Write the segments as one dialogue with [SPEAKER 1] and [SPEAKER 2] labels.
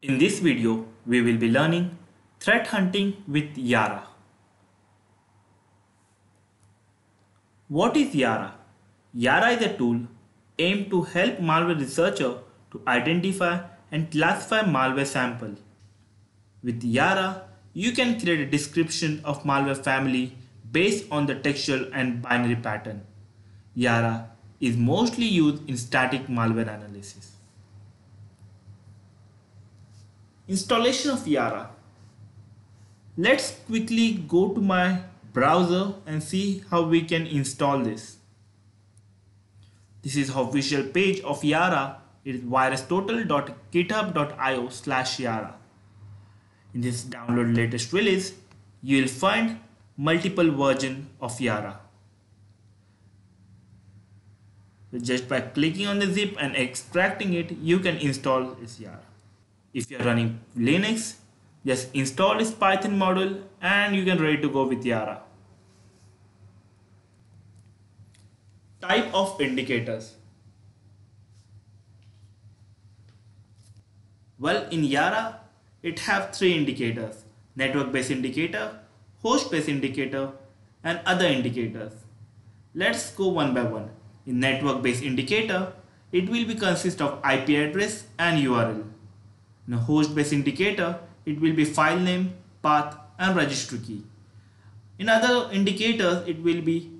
[SPEAKER 1] In this video, we will be learning threat hunting with Yara. What is Yara? Yara is a tool aimed to help malware researcher to identify and classify malware sample. With Yara, you can create a description of malware family based on the textual and binary pattern. Yara is mostly used in static malware analysis. Installation of Yara. Let's quickly go to my browser and see how we can install this. This is official page of Yara. It is virustotal.github.io slash Yara. In this download latest release, you will find multiple version of Yara. So just by clicking on the zip and extracting it, you can install this Yara. If you're running Linux, just install this Python module and you can ready to go with Yara. Type of indicators. Well, in Yara, it have three indicators, network-based indicator, host-based indicator, and other indicators. Let's go one by one. In network-based indicator, it will be consist of IP address and URL. In a host-based indicator, it will be file name, path, and registry key. In other indicators, it will be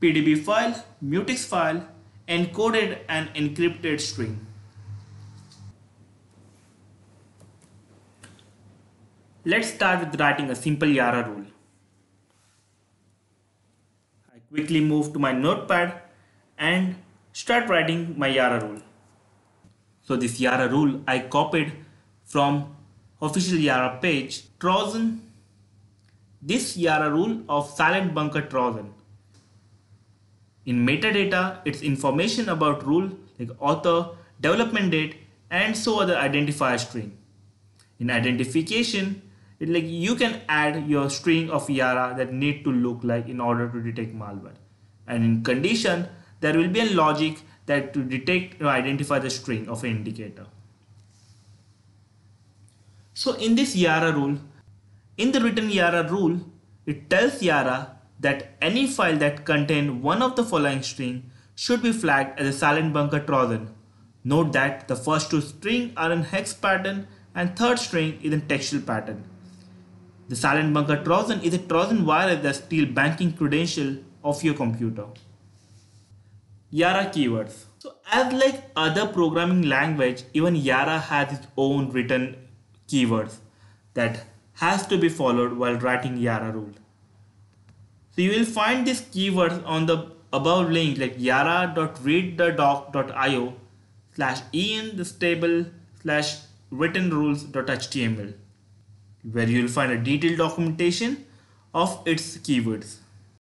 [SPEAKER 1] PDB file, mutex file, encoded and encrypted string. Let's start with writing a simple Yara rule. I quickly move to my notepad and start writing my Yara rule. So this Yara rule I copied from official Yara page Trojan. This Yara rule of silent banker Trojan. In metadata, it's information about rule like author, development date, and so other identifier string. In identification, it like you can add your string of Yara that need to look like in order to detect malware. And in condition, there will be a logic that to detect or identify the string of an indicator. So in this Yara rule, in the written Yara rule, it tells Yara that any file that contains one of the following string should be flagged as a silent banker Trojan. Note that the first two string are in hex pattern and third string is in textual pattern. The silent banker Trojan is a Trojan virus that steals banking credential of your computer. Yara keywords. So as like other programming language, even Yara has its own written keywords that has to be followed while writing Yara rule. So you will find these keywords on the above link like yara.readthedoc.io slash en the stable slash written rules.html where you will find a detailed documentation of its keywords.